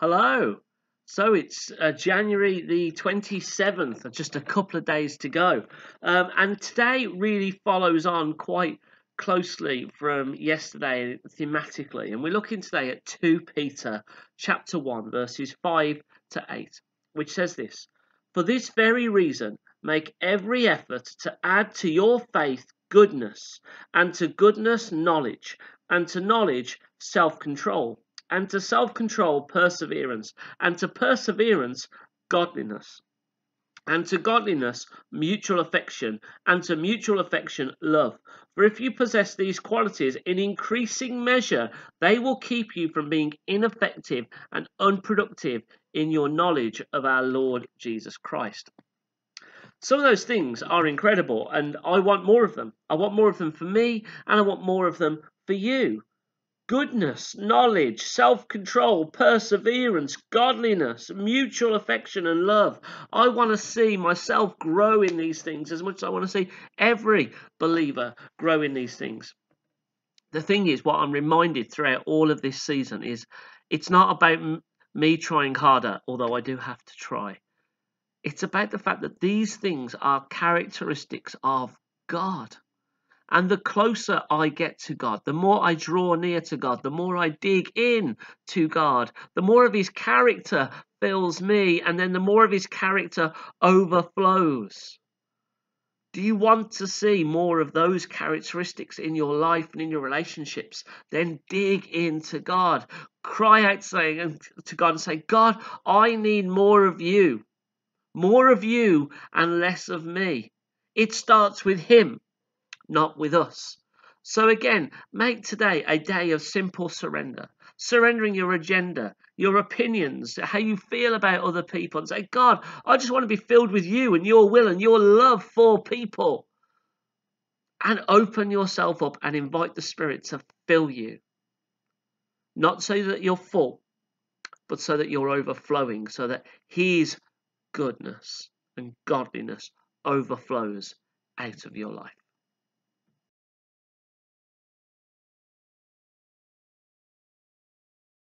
Hello. So it's uh, January the 27th, just a couple of days to go. Um, and today really follows on quite closely from yesterday thematically. And we're looking today at 2 Peter chapter 1, verses 5 to 8, which says this For this very reason, make every effort to add to your faith goodness, and to goodness, knowledge, and to knowledge, self control and to self control, perseverance, and to perseverance, godliness, and to godliness, mutual affection, and to mutual affection, love. For if you possess these qualities in increasing measure, they will keep you from being ineffective and unproductive in your knowledge of our Lord Jesus Christ. Some of those things are incredible, and I want more of them. I want more of them for me, and I want more of them for you goodness, knowledge, self control, perseverance, godliness, mutual affection, and love. I want to see myself grow in these things as much as I want to see every believer grow in these things. The thing is, what I'm reminded throughout all of this season is it's not about me trying harder, although I do have to try. It's about the fact that these things are characteristics of God. And the closer I get to God, the more I draw near to God, the more I dig in to God, the more of his character fills me, and then the more of his character overflows. Do you want to see more of those characteristics in your life and in your relationships? Then dig into God. Cry out saying um, to God and say, God, I need more of you. More of you and less of me. It starts with Him not with us. So again, make today a day of simple surrender, surrendering your agenda, your opinions, how you feel about other people, and say, God, I just want to be filled with you and your will and your love for people. And open yourself up and invite the Spirit to fill you. Not so that you're full, but so that you're overflowing, so that His goodness and godliness overflows out of your life.